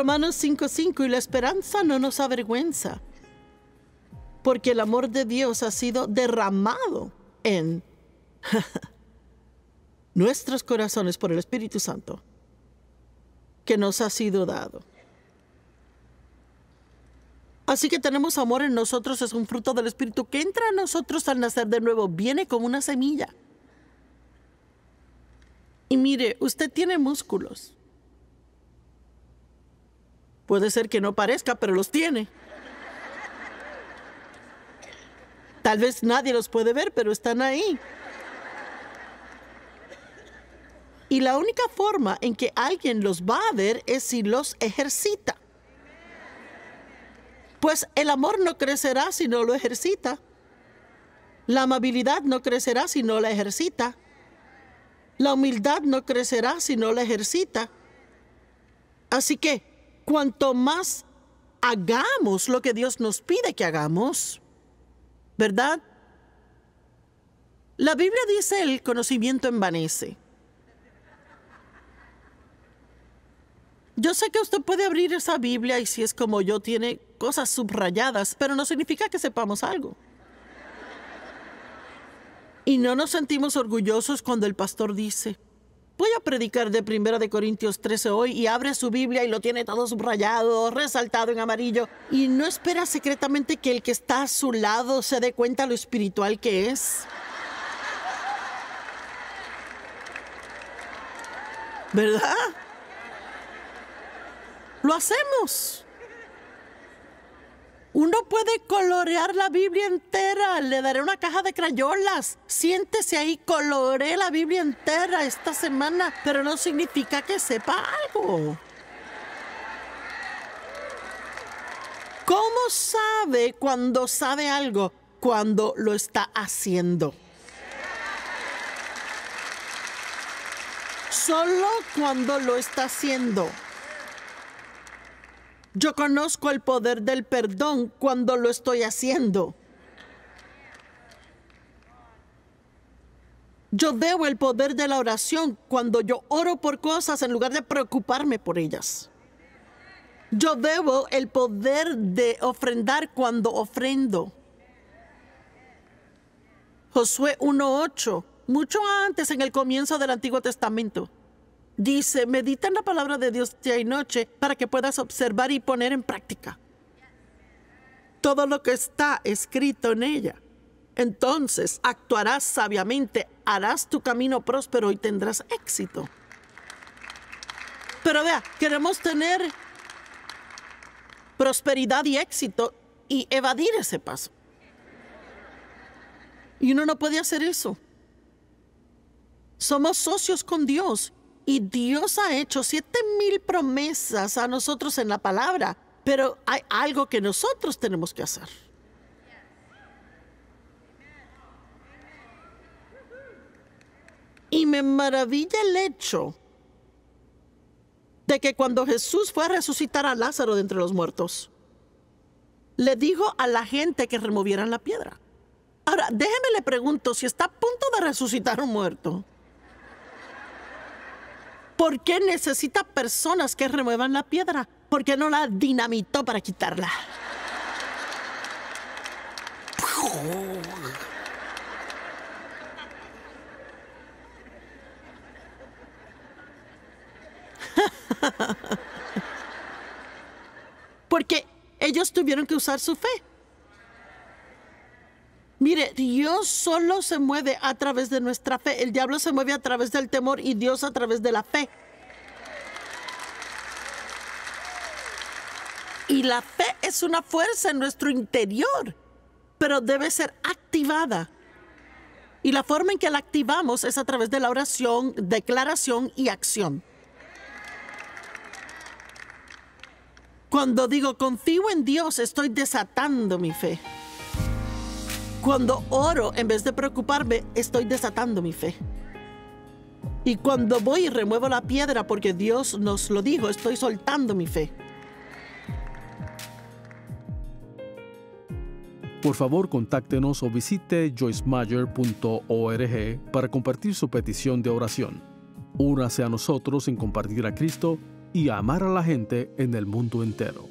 Romanos 5:5 y la esperanza no nos avergüenza, porque el amor de Dios ha sido derramado en nuestros corazones por el Espíritu Santo que nos ha sido dado. Así que tenemos amor en nosotros, es un fruto del Espíritu que entra a nosotros al nacer de nuevo, viene como una semilla. Y mire, usted tiene músculos. Puede ser que no parezca, pero los tiene. Tal vez nadie los puede ver, pero están ahí. Y la única forma en que alguien los va a ver es si los ejercita. Pues el amor no crecerá si no lo ejercita. La amabilidad no crecerá si no la ejercita. La humildad no crecerá si no la ejercita. Así que cuanto más hagamos lo que Dios nos pide que hagamos, ¿verdad? La Biblia dice el conocimiento envanece. Yo sé que usted puede abrir esa Biblia y si es como yo tiene cosas subrayadas, pero no significa que sepamos algo. Y no nos sentimos orgullosos cuando el pastor dice, voy a predicar de Primera de Corintios 13 hoy y abre su Biblia y lo tiene todo subrayado, resaltado en amarillo y no espera secretamente que el que está a su lado se dé cuenta lo espiritual que es. ¿Verdad? Lo hacemos. Uno puede colorear la Biblia entera. Le daré una caja de crayolas. Siéntese ahí, coloree la Biblia entera esta semana, pero no significa que sepa algo. ¿Cómo sabe cuando sabe algo? Cuando lo está haciendo. Solo cuando lo está haciendo. Yo conozco el poder del perdón cuando lo estoy haciendo. Yo veo el poder de la oración cuando yo oro por cosas en lugar de preocuparme por ellas. Yo veo el poder de ofrendar cuando ofrendo. Josué 1.8, mucho antes en el comienzo del Antiguo Testamento. Dice, medita en la palabra de Dios día y noche para que puedas observar y poner en práctica todo lo que está escrito en ella. Entonces actuarás sabiamente, harás tu camino próspero y tendrás éxito. Pero vea, queremos tener prosperidad y éxito y evadir ese paso. Y uno no puede hacer eso. Somos socios con Dios y Dios ha hecho siete mil promesas a nosotros en la palabra, pero hay algo que nosotros tenemos que hacer. Y me maravilla el hecho de que cuando Jesús fue a resucitar a Lázaro de entre los muertos, le dijo a la gente que removieran la piedra. Ahora, déjeme le pregunto si está a punto de resucitar un muerto. ¿Por qué necesita personas que remuevan la piedra? ¿Por qué no la dinamitó para quitarla? Porque ellos tuvieron que usar su fe. Dios solo se mueve a través de nuestra fe. El diablo se mueve a través del temor y Dios a través de la fe. Y la fe es una fuerza en nuestro interior, pero debe ser activada. Y la forma en que la activamos es a través de la oración, declaración y acción. Cuando digo confío en Dios, estoy desatando mi fe. Cuando oro, en vez de preocuparme, estoy desatando mi fe. Y cuando voy y remuevo la piedra porque Dios nos lo dijo, estoy soltando mi fe. Por favor, contáctenos o visite joycemayer.org para compartir su petición de oración. Únase a nosotros en compartir a Cristo y amar a la gente en el mundo entero.